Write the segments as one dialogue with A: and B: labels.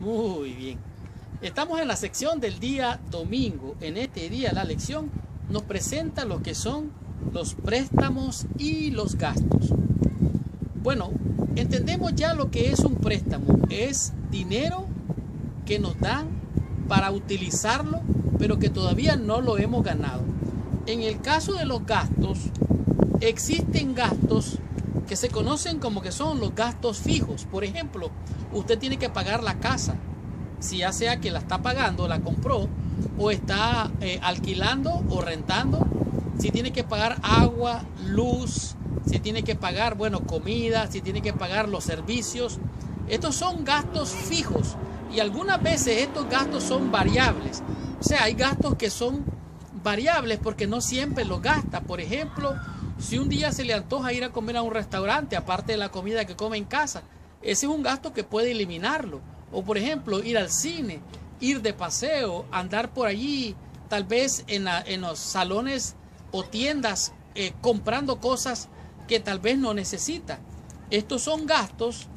A: Muy bien. Estamos en la sección del día domingo. En este día la lección nos presenta lo que son los préstamos y los gastos. Bueno, entendemos ya lo que es un préstamo. Es dinero que nos dan para utilizarlo, pero que todavía no lo hemos ganado. En el caso de los gastos, existen gastos que se conocen como que son los gastos fijos. Por ejemplo, usted tiene que pagar la casa, si ya sea que la está pagando, la compró, o está eh, alquilando o rentando, si tiene que pagar agua, luz, si tiene que pagar, bueno, comida, si tiene que pagar los servicios. Estos son gastos fijos y algunas veces estos gastos son variables. O sea, hay gastos que son variables porque no siempre los gasta. Por ejemplo, si un día se le antoja ir a comer a un restaurante, aparte de la comida que come en casa, ese es un gasto que puede eliminarlo. O por ejemplo, ir al cine, ir de paseo, andar por allí, tal vez en, los salones o tiendas eh, comprando cosas que tal vez no necesita. Estos son gastos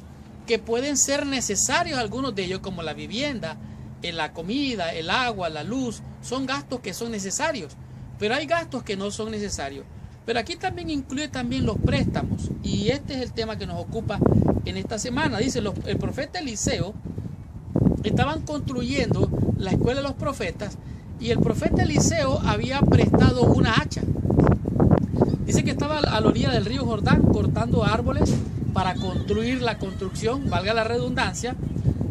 A: que pueden ser necesarios, algunos de ellos como la vivienda, eh, la comida, el agua, la luz, son gastos que son necesarios, pero hay gastos que no son necesarios. Pero aquí también incluye también los préstamos y este es el tema que nos ocupa en esta semana. Dice, el profeta Eliseo estaban construyendo la escuela de los profetas y el profeta Eliseo había prestado una hacha. Dice que estaba a la orilla del río Jordán cortando árboles para construir la construcción, valga la redundancia,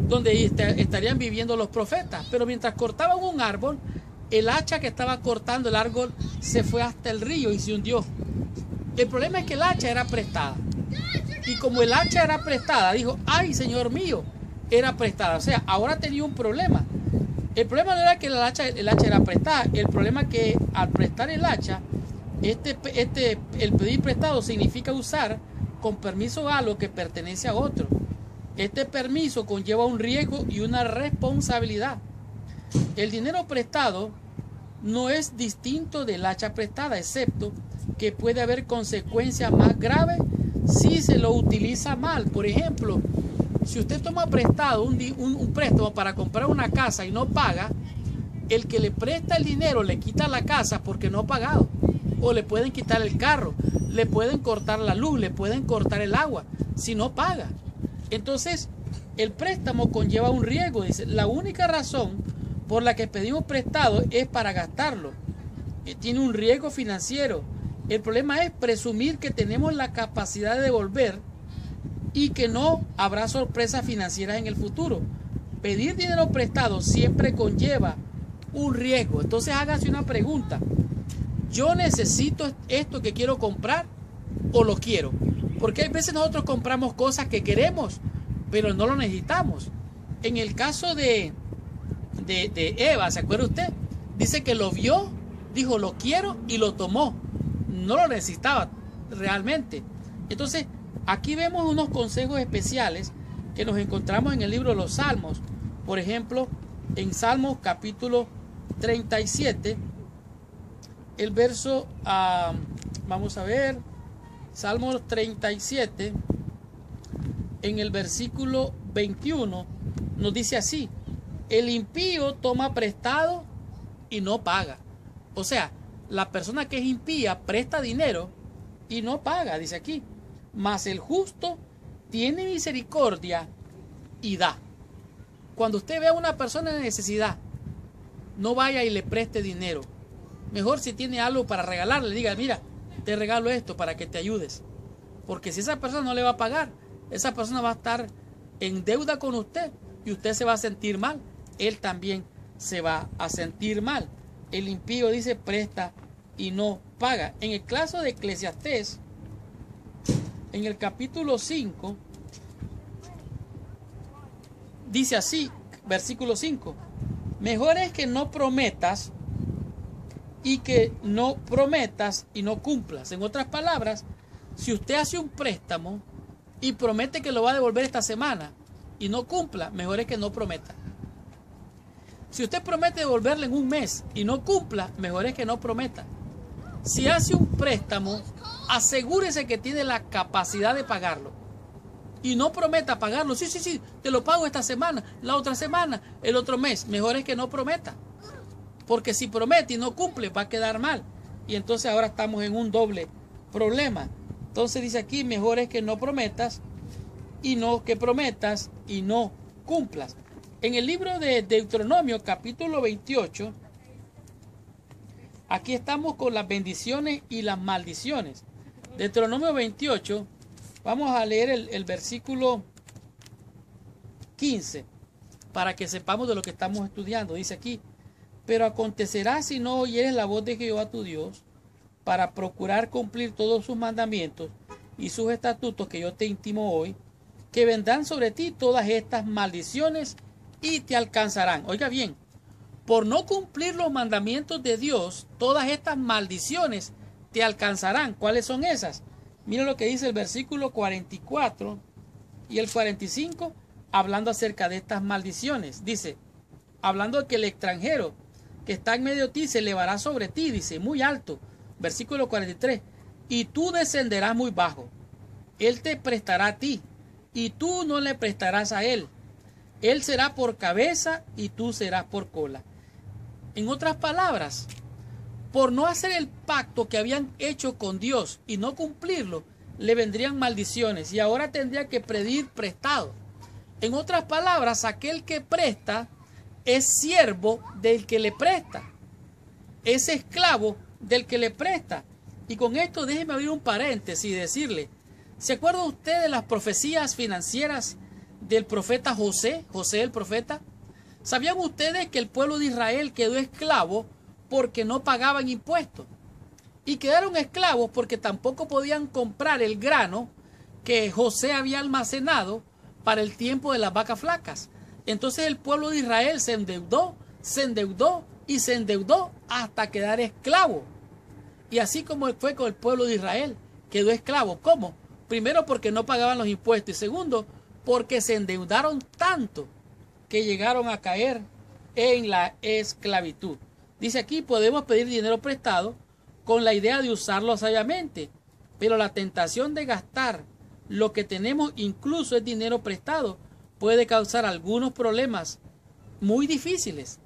A: donde estarían viviendo los profetas. Pero mientras cortaban un árbol, el hacha que estaba cortando el árbol se fue hasta el río y se hundió. El problema es que el hacha era prestada. Y como el hacha era prestada, dijo, ay, Señor mío, era prestada. O sea, ahora tenía un problema. El problema no era que el hacha, el hacha era prestada. El problema es que al prestar el hacha, este, este, el pedir prestado significa usar con permiso a lo que pertenece a otro. Este permiso conlleva un riesgo y una responsabilidad. El dinero prestado no es distinto del hacha prestada, excepto que puede haber consecuencias más graves si se lo utiliza mal. Por ejemplo, si usted toma prestado un, un, préstamo para comprar una casa y no paga, el que le presta el dinero le quita la casa porque no ha pagado. O le pueden quitar el carro, le pueden cortar la luz, le pueden cortar el agua si no paga. Entonces, el préstamo conlleva un riesgo. Dice, la única razón por la que pedimos prestado es para gastarlo. Eh, tiene un riesgo financiero. El problema es presumir que tenemos la capacidad de devolver y que no habrá sorpresas financieras en el futuro. Pedir dinero prestado siempre conlleva un riesgo. Entonces hágase una pregunta. ¿Yo necesito esto que quiero comprar o lo quiero? Porque hay veces nosotros compramos cosas que queremos, pero no lo necesitamos. En el caso de, de, Eva, ¿se acuerda usted? Dice que lo vio, dijo lo quiero y lo tomó. No lo necesitaba realmente. Entonces, aquí vemos unos consejos especiales que nos encontramos en el libro de los Salmos. Por ejemplo, en Salmos capítulo 37, el verso, ah, vamos a ver, Salmos 37, en el versículo 21, nos dice así, el impío toma prestado y no paga. O sea, la persona que es impía presta dinero y no paga, dice aquí. Mas el justo tiene misericordia y da. Cuando usted ve a una persona en necesidad, no vaya y le preste dinero. Mejor si tiene algo para regalarle, diga, mira, te regalo esto para que te ayudes. Porque si esa persona no le va a pagar, esa persona va a estar en deuda con usted y usted se va a sentir mal él también se va a sentir mal. El impío dice presta y no paga. En el caso de Eclesiastés, en el capítulo 5, dice así, versículo 5, mejor es que no prometas y que no prometas y no cumplas. En otras palabras, si usted hace un préstamo y promete que lo va a devolver esta semana y no cumpla, mejor es que no prometa. Si usted promete devolverle en un mes y no cumpla, mejor es que no prometa. Si hace un préstamo, asegúrese que tiene la capacidad de pagarlo. y no prometa pagarlo. Sí, sí, sí, te lo pago esta semana, la otra semana, el otro mes. Mejor es que no prometa. Porque si promete y no cumple, va a quedar mal. Y entonces ahora estamos en un doble problema. Entonces dice aquí, mejor es que no prometas y no que prometas y no cumplas. En el libro de Deuteronomio capítulo 28, aquí estamos con las bendiciones y las maldiciones. Deuteronomio 28, vamos a leer el, versículo 15 para que sepamos de lo que estamos estudiando. Dice aquí, pero acontecerá si no oyeres la voz de Jehová tu Dios para procurar cumplir todos sus mandamientos y sus estatutos que yo te intimo hoy, que vendrán sobre ti todas estas maldiciones y te alcanzarán. Oiga bien, por no cumplir los mandamientos de Dios, todas estas maldiciones te alcanzarán. ¿Cuáles son esas? Mira lo que dice el versículo 44 y el 45, hablando acerca de estas maldiciones. Dice, hablando de que el extranjero que está en medio de ti se elevará sobre ti, dice, muy alto. Versículo 43, y tú descenderás muy bajo. Él te prestará a ti, y tú no le prestarás a él. Él será por cabeza y tú serás por cola. En otras palabras, por no hacer el pacto que habían hecho con Dios y no cumplirlo, le vendrían maldiciones y ahora tendría que pedir prestado. En otras palabras, aquel que presta es siervo del que le presta, es esclavo del que le presta. Y con esto déjeme abrir un paréntesis y decirle, ¿se acuerda usted de las profecías financieras del profeta José, José el profeta? ¿Sabían ustedes que el pueblo de Israel quedó esclavo porque no pagaban impuestos? Y quedaron esclavos porque tampoco podían comprar el grano que José había almacenado para el tiempo de las vacas flacas. Entonces el pueblo de Israel se endeudó, se endeudó y se endeudó hasta quedar esclavo. Y así como fue con el pueblo de Israel, quedó esclavo. ¿Cómo? Primero porque no pagaban los impuestos y segundo porque se endeudaron tanto que llegaron a caer en la esclavitud. Dice aquí, podemos pedir dinero prestado con la idea de usarlo sabiamente, pero la tentación de gastar lo que tenemos, incluso es dinero prestado, puede causar algunos problemas muy difíciles.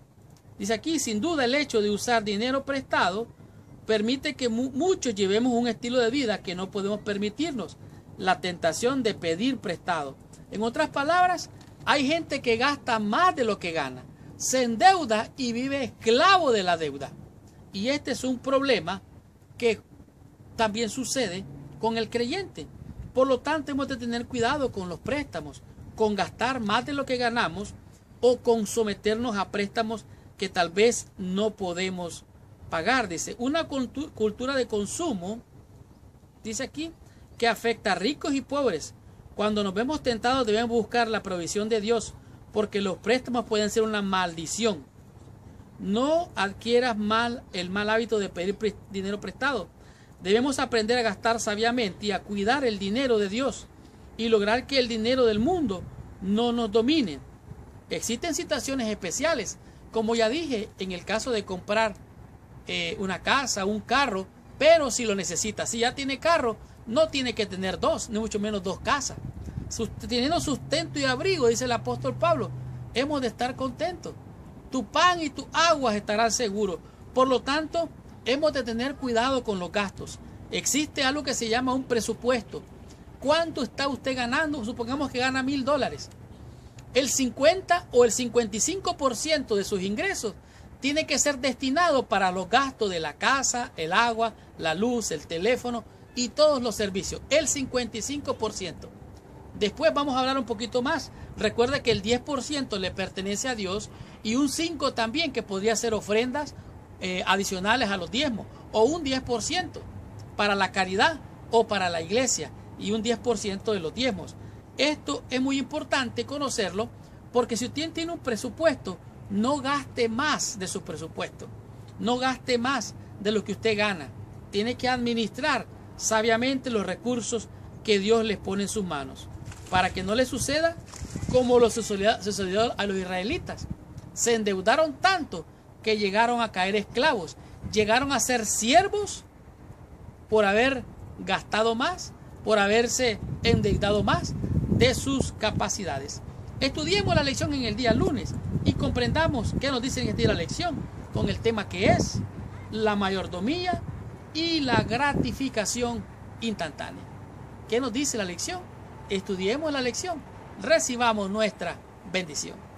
A: Dice aquí, sin duda el hecho de usar dinero prestado permite que muchos llevemos un estilo de vida que no podemos permitirnos, la tentación de pedir prestado. En otras palabras, hay gente que gasta más de lo que gana, se endeuda y vive esclavo de la deuda. Y este es un problema que también sucede con el creyente. Por lo tanto, hemos de tener cuidado con los préstamos, con gastar más de lo que ganamos o con someternos a préstamos que tal vez no podemos pagar. Dice, una cultura de consumo, dice aquí, que afecta a ricos y pobres cuando nos vemos tentados debemos buscar la provisión de Dios, porque los préstamos pueden ser una maldición. No adquieras mal el mal hábito de pedir dinero prestado. Debemos aprender a gastar sabiamente y a cuidar el dinero de Dios y lograr que el dinero del mundo no nos domine. Existen situaciones especiales, como ya dije, en el caso de comprar eh, una casa, un carro, pero si lo necesita, si ya tiene carro, no tiene que tener dos, ni mucho menos dos casas. Teniendo sustento y abrigo, dice el apóstol Pablo, hemos de estar contentos. Tu pan y tu agua estarán seguros. Por lo tanto, hemos de tener cuidado con los gastos. Existe algo que se llama un presupuesto. ¿Cuánto está usted ganando? Supongamos que gana mil dólares. El 50 o el 55% de sus ingresos tiene que ser destinado para los gastos de la casa, el agua, la luz, el teléfono, y todos los servicios, el 55%. Después vamos a hablar un poquito más. Recuerda que el 10% le pertenece a Dios y un 5% también que podría ser ofrendas eh, adicionales a los diezmos o un 10% para la caridad o para la iglesia y un 10% de los diezmos. Esto es muy importante conocerlo porque si usted tiene un presupuesto, no gaste más de su presupuesto. No gaste más de lo que usted gana. Tiene que administrar sabiamente los recursos que Dios les pone en sus manos, para que no les suceda como lo sucedió a los israelitas. Se endeudaron tanto que llegaron a caer esclavos, llegaron a ser siervos por haber gastado más, por haberse endeudado más. de sus capacidades. Estudiemos la lección en el día lunes y comprendamos qué nos dice en este la lección con el tema que es la mayordomía y la gratificación instantánea. ¿Qué nos dice la lección? Estudiemos la lección, recibamos nuestra bendición.